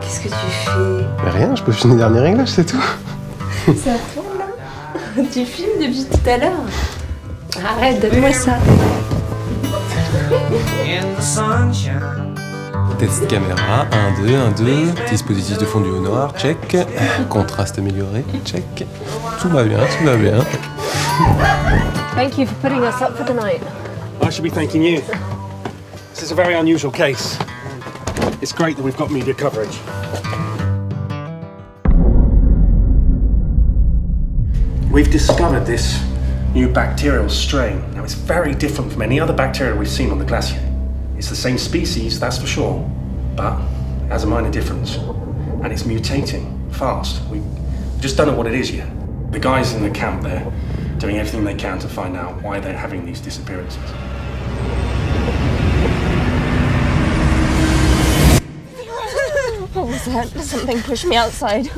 Qu'est-ce que tu fais? Mais rien, je peux finir les derniers réglages, c'est tout. Ça tourne là Tu filmes depuis tout à l'heure Arrête, donne-moi ça. Test caméra, 1, 2, 1, 2. Dispositif de fondu au noir, check. Contraste amélioré, check. Tout va bien, tout va bien. Thank you for putting us up for the night. I should be thanking you. This is a very unusual case. It's great that we've got media coverage. We've discovered this new bacterial strain. Now, it's very different from any other bacteria we've seen on the glacier. It's the same species, that's for sure, but has a minor difference. And it's mutating fast. We just don't know what it is yet. The guys in the camp, they're doing everything they can to find out why they're having these disappearances. Something pushed me outside.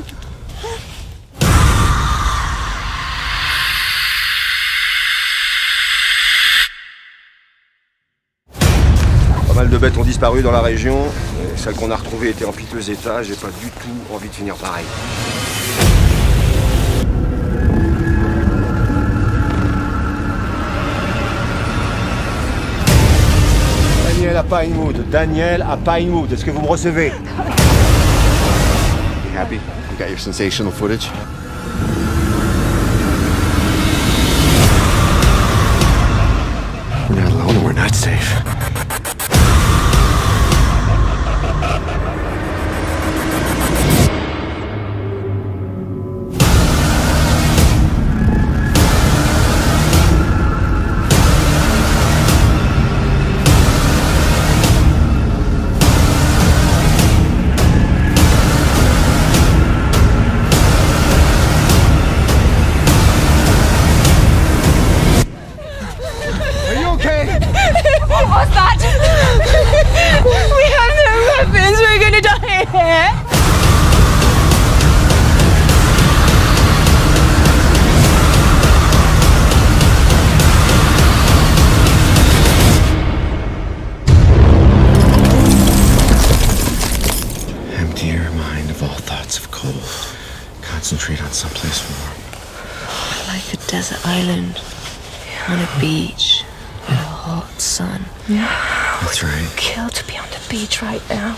Pas mal de bêtes ont disparu dans la région. Et celle qu'on a retrouvée était en piteux état. J'ai pas du tout envie de finir pareil. Daniel à Pinewood. Daniel à Pinewood. Est-ce que vous me recevez? Happy? Got your sensational footage? Okay? What was that? we have no weapons. We're gonna die here. Empty your mind of all thoughts of cold. Concentrate on someplace warm. Like a desert island on a beach with a hot sun. Yeah. That's right. Kill to be on the beach right now.